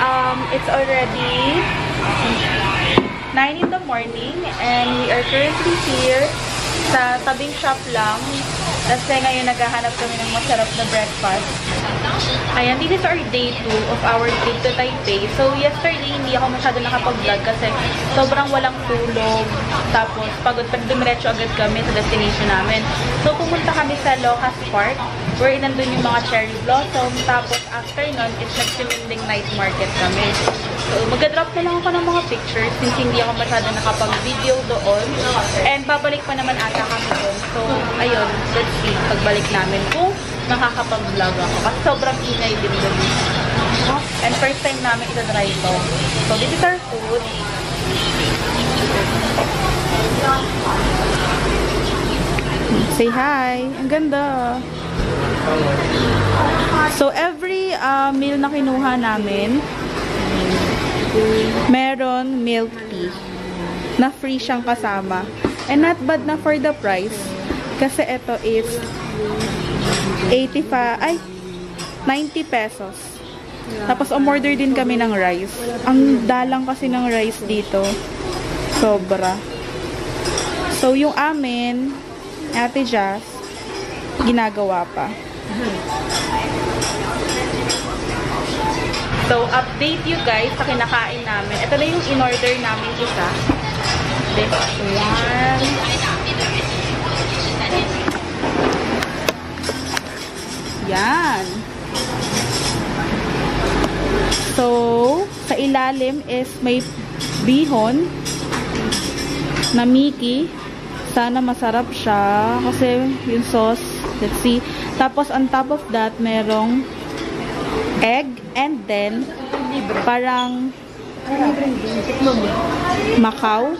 um, it's already 9 in the morning and we are currently here sa tabing shop lang. Kasi ngayon naghahanap kami ng masarap na breakfast. Ayan, this is our day 2 of our trip to Taipei. So, yesterday, hindi ako masyado nakapag-vlog kasi sobrang walang tulog. Tapos, pagod pa, dumiretso agad kami sa destination namin. So, pumunta kami sa Locas Park where nandun yung mga cherry blossom. Tapos, after nun, is nagsiminding night market kami. So, mag-drop na lang ako ng mga pictures since hindi ako masyado nakapag-video doon. And babalik pa naman ata kami doon. So, ayun, let's see, pagbalik namin kung makakapag-vlog ako. Kasi sobrang ingay din doon. And first time namin ita-try ito. So, this is our food. Say hi! Ang ganda! So, every uh, meal na kinuha namin, meron milk tea na free siyang kasama. And not bad na for the price. Kasi ito is 85, ay, 90 pesos. Tapos, umorder din kami ng rice. Ang dalang kasi ng rice dito. Sobra. So, yung amin, Ate Jazz, ginagawa pa. So, update you guys sa kinakain namin. Ito na yung in-order namin isa. This one. Yan. So, sa ilalim is may bihon na Mickey. Sana masarap siya kasi yung sauce, let's see. Tapos on top of that, merong egg and then parang Macau.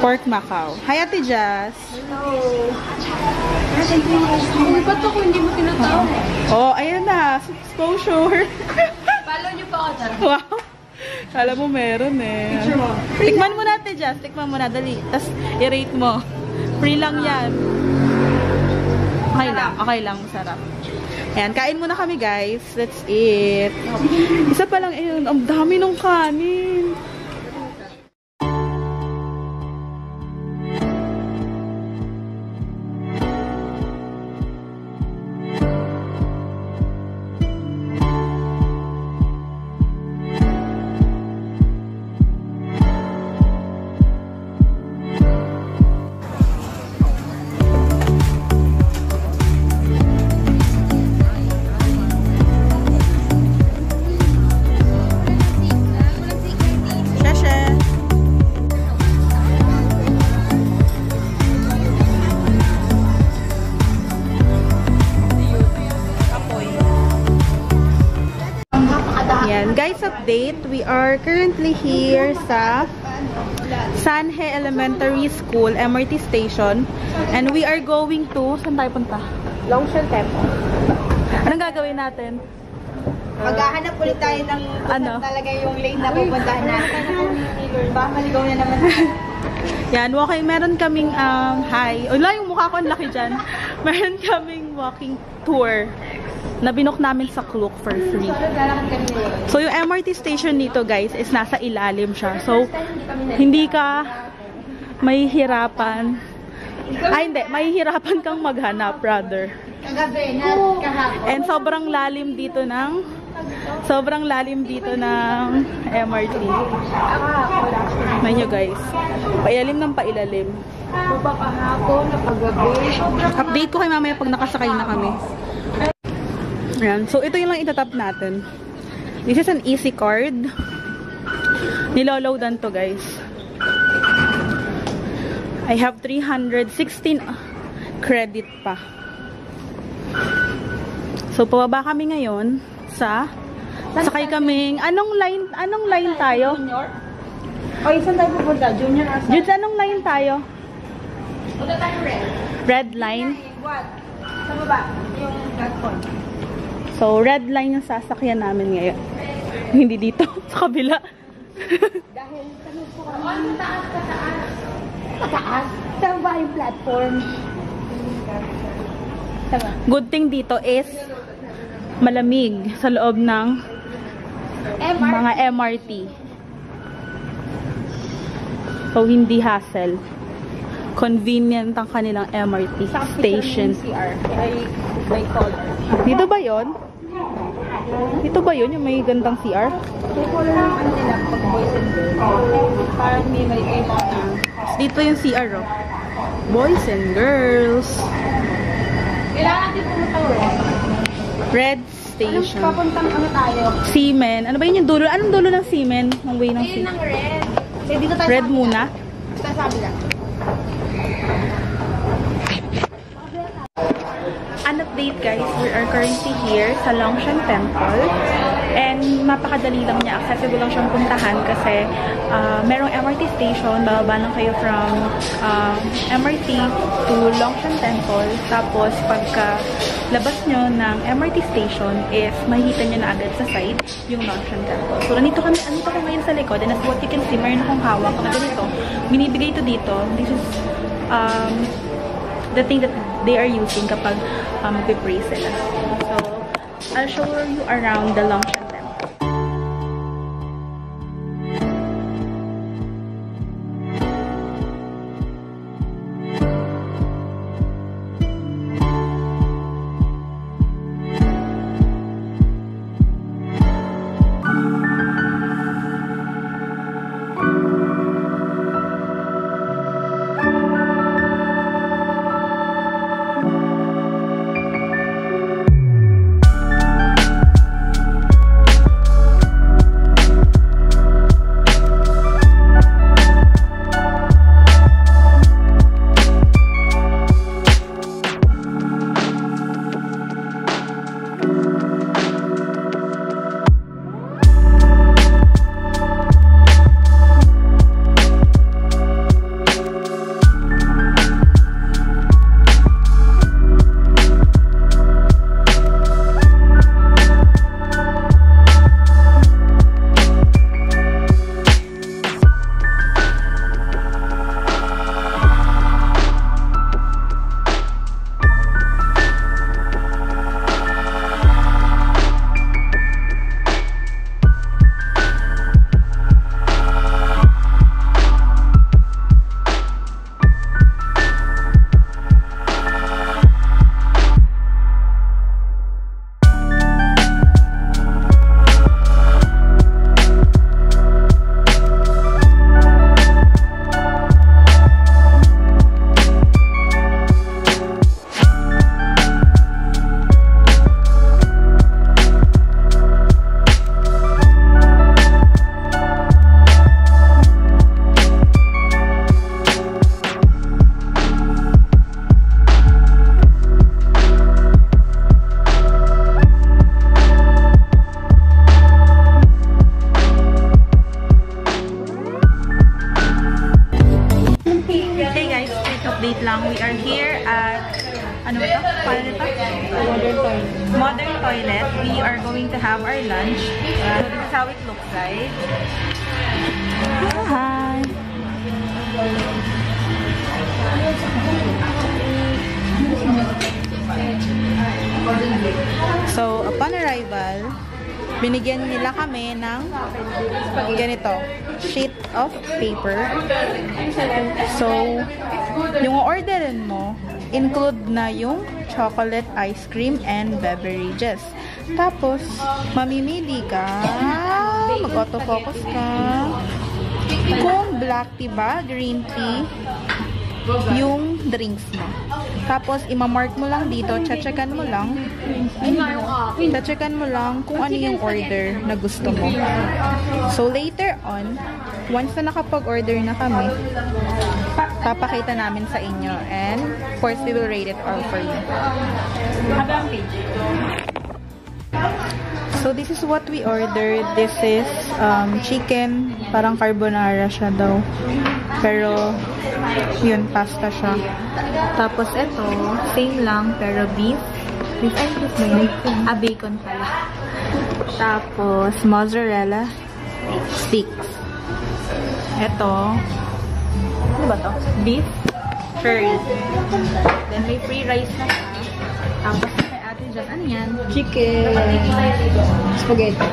Pork Macau. Hi, Ate Jazz. Hello. Ba't ako hindi mo tinatawag? Oh, ayun na. Exposure. Follow niyo pa ako dyan. wow. Kala mo meron eh. Picture mo. Tikman mo na, Ate Jazz. Tikman mo na. Dali. Tapos, i-rate mo. Free lang yan. Okay lang. Okay lang. Sarap. Ayan. Kain muna kami, guys. Let's eat. Isa pa lang, ayun. Ang dami ng kanin. We are currently here sa Sanhe Elementary School, MRT Station. And we are going to... Saan tayo punta? Longshan Temple. Anong gagawin natin? Maghahanap ulit tayo ng Ano? talaga yung lane na pupuntahan natin. Baka maligaw na naman. Yan, walking, meron kaming, um, hi. Wala yung mukha ko, ang laki dyan. Meron kaming walking tour na binook namin sa Klook for free. So, yung MRT station dito, guys, is nasa ilalim siya. So, hindi ka mahihirapan. Ay, hindi. Mahihirapan kang maghanap, brother. And sobrang lalim dito ng sobrang lalim dito ng MRT. May nyo guys. Pailalim ng pailalim. Update ko kay mamaya pag nakasakay na kami. Ayan. So, ito yung lang itatap natin. This is an easy card. Niloloadan to guys. I have 316 credit pa. So, pababa kami ngayon sa sakay kaming anong line anong line tayo? Junior? O, isan tayo pupunta? Junior asa? Judes, anong line tayo? Punta tayo red. Red line? What? Sa baba. Yung platform. So, red line yung sasakyan namin ngayon. Hindi dito, sa kabila. Dahil, tanong po kami. Oh, sa taas, sa taas. Sa taas? Saan ba yung platform? Tama. Good thing dito is malamig sa loob ng mga MRT. So, hindi hassle. Convenient ang kanilang MRT station. CR. Ay, by color. Dito ba yon? Dito ba yun? Yung may gandang CR? Ano. Dito yung CR, oh. Boys and girls. Kailangan natin pumunta rin. Red Anong Station. papuntang ano tayo? Seamen. Ano ba yun yung dulo? Anong dulo ng Seamen? Ang way ng Ayun Seamen? ng red. Eh, dito tayo Red muna? Dito tayo sa kabila. An update guys, we are currently here sa Longshan Temple and napakadali lang niya, accessible lang siyang puntahan kasi uh, merong MRT station, bababa lang kayo from uh, MRT to Longshan Temple tapos pagka labas nyo ng MRT station is makikita nyo na agad sa side yung Longshan Temple. So nandito kami, nandito ko ngayon sa likod and as what you can see, mayroon akong hawak na ganito. Binibigay ito dito. This is um, the thing that they are using kapag um, magpipray sila. So, I'll show you around the Longshan lang. We are here at, ano ba ito? Paano ito? Modern toy. Modern Toilet. We are going to have our lunch. Uh, this is how it looks like. Hi! So, upon arrival, binigyan nila kami ng ganito, sheet of paper. So, yung orderin mo, include na yung chocolate ice cream and beverages. Tapos, mamimili ka, mag-autofocus ka, kung black tea ba, green tea, yung drinks mo. Tapos, imamark mo lang dito, checkan mo lang, checkan mo lang kung ano yung order na gusto mo. So, later on, once na nakapag-order na kami, papakita namin sa inyo. And, of course, we will rate it all for you. So, this is what we ordered. This is um, chicken. Parang carbonara siya daw. Pero, yun, pasta siya. Tapos, ito, same lang, pero beef. Beef and beef ba yun? Ah, bacon pala. Tapos, mozzarella sticks. Ito, ano ba to? Beef curry. Then, may free rice na siya. Tapos, dyan, ano yan? Chicken. Spaghetti.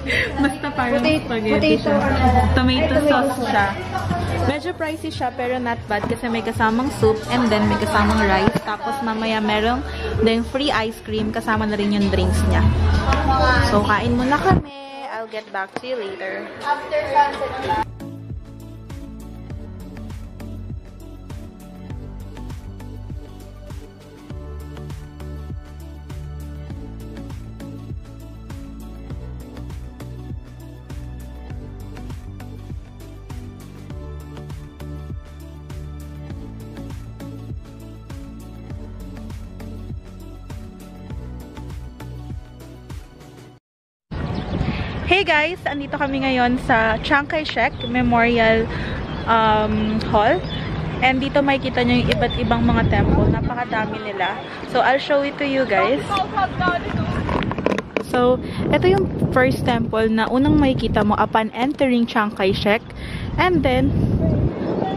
Basta parang Potato- spaghetti potato, siya. ano, Tomato sauce siya. Medyo pricey siya pero not bad kasi may kasamang soup and then may kasamang rice. Tapos mamaya merong then free ice cream kasama na rin yung drinks niya. So kain muna kami. I'll get back to you later. Hey guys! Andito kami ngayon sa Chiang Kai-shek Memorial um, Hall. And dito makikita nyo yung iba't ibang mga temple. Napakadami nila. So, I'll show it to you guys. So, ito yung first temple na unang makikita mo upon entering Chiang Kai-shek. And then,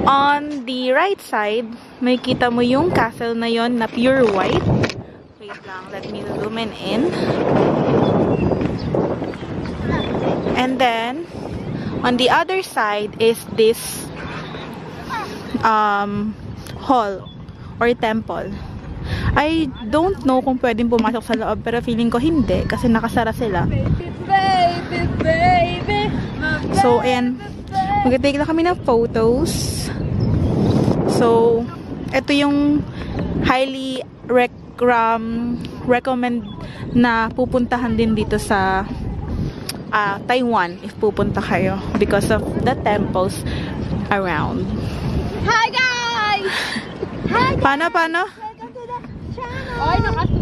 on the right side, makikita mo yung castle na yon na pure white. Wait lang, let me zoom in. And then, on the other side is this um, hall or temple. I don't know kung pwedeng pumasok sa loob pero feeling ko hindi kasi nakasara sila. Baby, baby, So, ayan. Mag-take lang kami ng photos. So, ito yung highly rec um, recommend na pupuntahan din dito sa ah, Taiwan if pupunta kayo because of the temples around. Hi guys! Hi Paano, paano? Welcome to the channel! Nakas